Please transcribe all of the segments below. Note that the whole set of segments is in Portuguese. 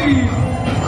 Luiz.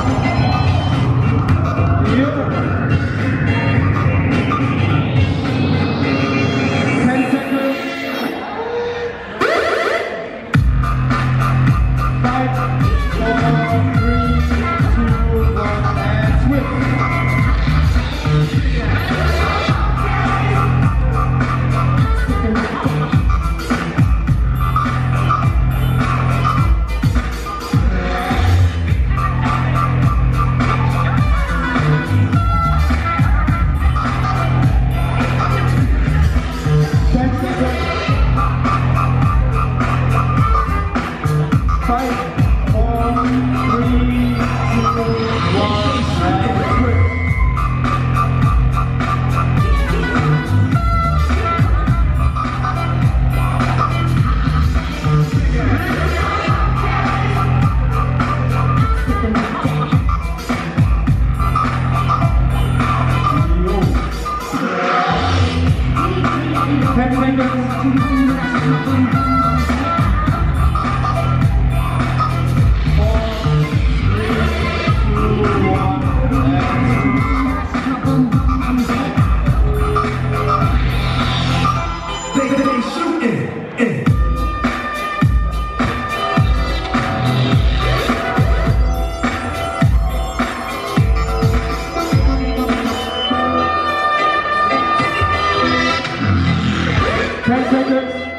Vem, vem, vem.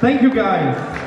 Thank you guys.